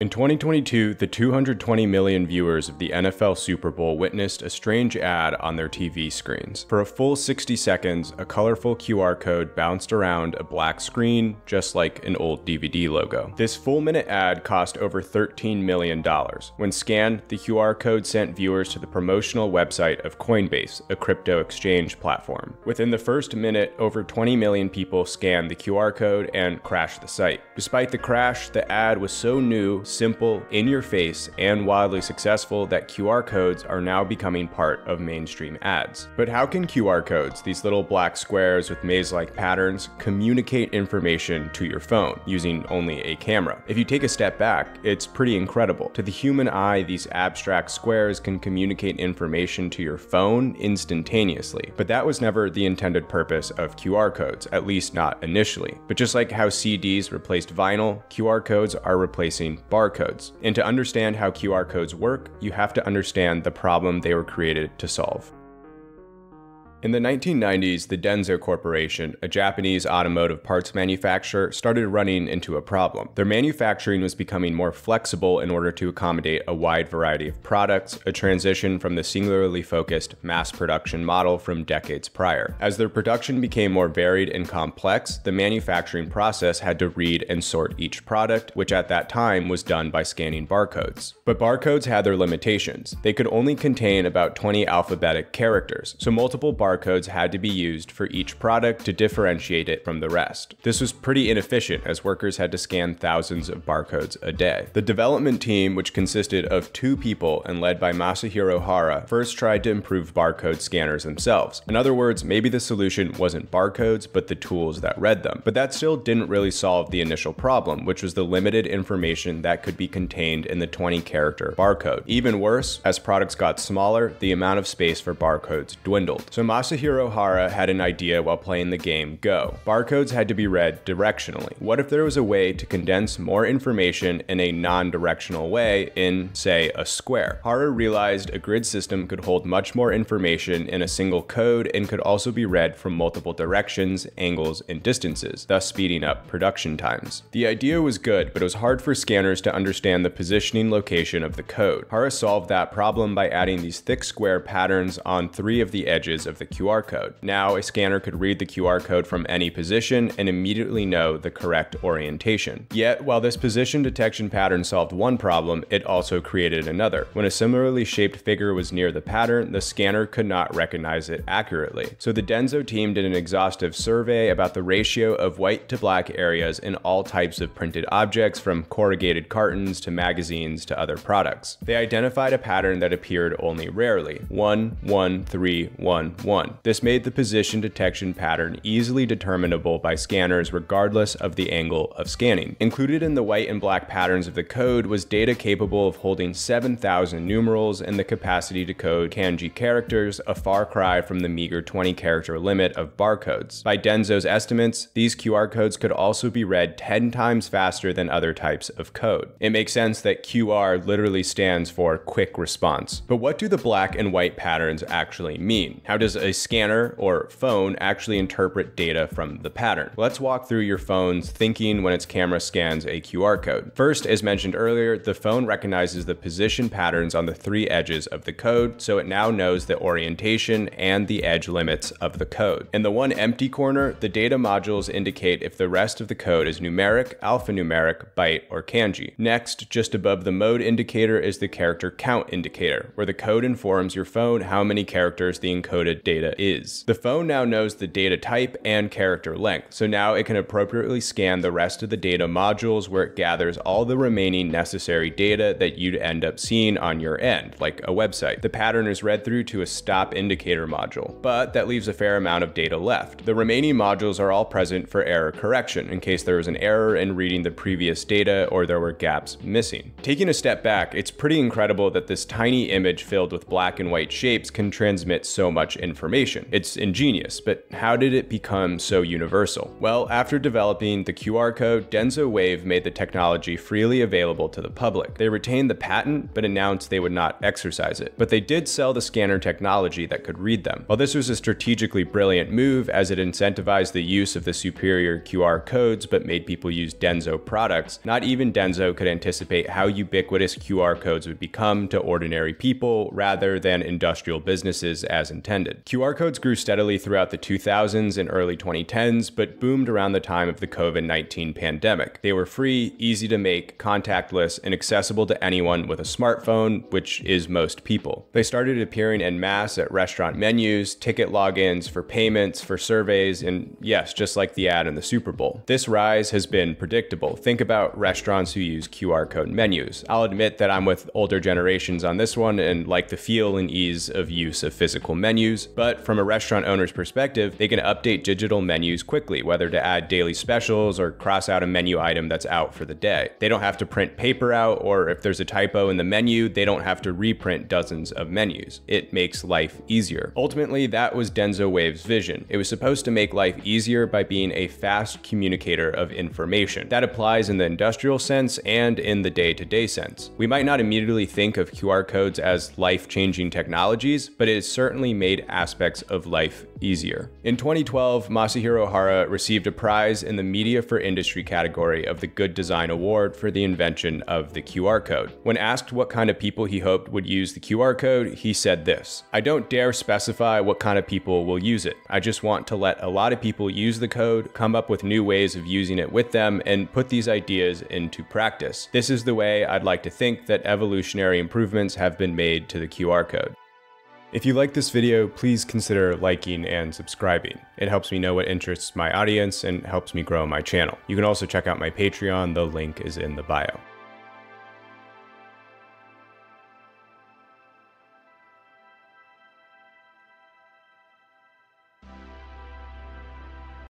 In 2022, the 220 million viewers of the NFL Super Bowl witnessed a strange ad on their TV screens. For a full 60 seconds, a colorful QR code bounced around a black screen, just like an old DVD logo. This full minute ad cost over $13 million. When scanned, the QR code sent viewers to the promotional website of Coinbase, a crypto exchange platform. Within the first minute, over 20 million people scanned the QR code and crashed the site. Despite the crash, the ad was so new, simple, in your face, and wildly successful that QR codes are now becoming part of mainstream ads. But how can QR codes, these little black squares with maze like patterns, communicate information to your phone using only a camera? If you take a step back, it's pretty incredible. To the human eye, these abstract squares can communicate information to your phone instantaneously. But that was never the intended purpose of QR codes, at least not initially. But just like how CDs replaced vinyl, QR codes are replacing barcodes. And to understand how QR codes work, you have to understand the problem they were created to solve. In the 1990s, the Denso Corporation, a Japanese automotive parts manufacturer, started running into a problem. Their manufacturing was becoming more flexible in order to accommodate a wide variety of products, a transition from the singularly focused mass production model from decades prior. As their production became more varied and complex, the manufacturing process had to read and sort each product, which at that time was done by scanning barcodes. But barcodes had their limitations. They could only contain about 20 alphabetic characters, so multiple barcodes barcodes had to be used for each product to differentiate it from the rest. This was pretty inefficient as workers had to scan thousands of barcodes a day. The development team, which consisted of two people and led by Masahiro Hara, first tried to improve barcode scanners themselves. In other words, maybe the solution wasn't barcodes, but the tools that read them. But that still didn't really solve the initial problem, which was the limited information that could be contained in the 20 character barcode. Even worse, as products got smaller, the amount of space for barcodes dwindled. So Masahiro Hara had an idea while playing the game Go. Barcodes had to be read directionally. What if there was a way to condense more information in a non-directional way in, say, a square? Hara realized a grid system could hold much more information in a single code and could also be read from multiple directions, angles, and distances, thus speeding up production times. The idea was good, but it was hard for scanners to understand the positioning location of the code. Hara solved that problem by adding these thick square patterns on three of the edges of the QR code. Now, a scanner could read the QR code from any position and immediately know the correct orientation. Yet, while this position detection pattern solved one problem, it also created another. When a similarly shaped figure was near the pattern, the scanner could not recognize it accurately. So the Denso team did an exhaustive survey about the ratio of white to black areas in all types of printed objects from corrugated cartons to magazines to other products. They identified a pattern that appeared only rarely, 1, 1, 3, 1, 1. This made the position detection pattern easily determinable by scanners regardless of the angle of scanning. Included in the white and black patterns of the code was data capable of holding 7,000 numerals and the capacity to code kanji characters, a far cry from the meager 20 character limit of barcodes. By Denso's estimates, these QR codes could also be read 10 times faster than other types of code. It makes sense that QR literally stands for quick response. But what do the black and white patterns actually mean? How does a scanner or phone actually interpret data from the pattern? Let's walk through your phone's thinking when its camera scans a QR code. First, as mentioned earlier, the phone recognizes the position patterns on the three edges of the code, so it now knows the orientation and the edge limits of the code. In the one empty corner, the data modules indicate if the rest of the code is numeric, alphanumeric, byte, or kanji. Next, just above the mode indicator is the character count indicator, where the code informs your phone how many characters the encoded data is. The phone now knows the data type and character length, so now it can appropriately scan the rest of the data modules where it gathers all the remaining necessary data that you'd end up seeing on your end, like a website. The pattern is read through to a stop indicator module, but that leaves a fair amount of data left. The remaining modules are all present for error correction in case there was an error in reading the previous data or there were gaps missing. Taking a step back, it's pretty incredible that this tiny image filled with black and white shapes can transmit so much information information. It's ingenious, but how did it become so universal? Well, after developing the QR code, Denso Wave made the technology freely available to the public. They retained the patent, but announced they would not exercise it. But they did sell the scanner technology that could read them. While this was a strategically brilliant move as it incentivized the use of the superior QR codes but made people use Denso products, not even Denso could anticipate how ubiquitous QR codes would become to ordinary people rather than industrial businesses as intended. QR codes grew steadily throughout the 2000s and early 2010s, but boomed around the time of the COVID 19 pandemic. They were free, easy to make, contactless, and accessible to anyone with a smartphone, which is most people. They started appearing en masse at restaurant menus, ticket logins, for payments, for surveys, and yes, just like the ad in the Super Bowl. This rise has been predictable. Think about restaurants who use QR code menus. I'll admit that I'm with older generations on this one and like the feel and ease of use of physical menus, but from a restaurant owner's perspective, they can update digital menus quickly, whether to add daily specials or cross out a menu item that's out for the day. They don't have to print paper out, or if there's a typo in the menu, they don't have to reprint dozens of menus. It makes life easier. Ultimately, that was Denso Wave's vision. It was supposed to make life easier by being a fast communicator of information. That applies in the industrial sense and in the day-to-day -day sense. We might not immediately think of QR codes as life-changing technologies, but it has certainly made aspects of life easier. In 2012, Masahiro Hara received a prize in the Media for Industry category of the Good Design Award for the invention of the QR code. When asked what kind of people he hoped would use the QR code, he said this, I don't dare specify what kind of people will use it. I just want to let a lot of people use the code, come up with new ways of using it with them, and put these ideas into practice. This is the way I'd like to think that evolutionary improvements have been made to the QR code. If you like this video, please consider liking and subscribing. It helps me know what interests my audience and helps me grow my channel. You can also check out my Patreon, the link is in the bio.